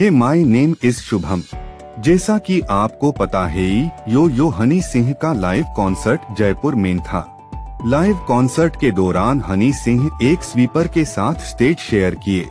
Hey my name is Shubham. जैसा कि आपको पता है, यो यो हनी सिंह का लाइव कॉन्सर्ट जयपुर में था। लाइव कॉन्सर्ट के दौरान हनी सिंह एक स्वीपर के साथ स्टेज शेयर किए।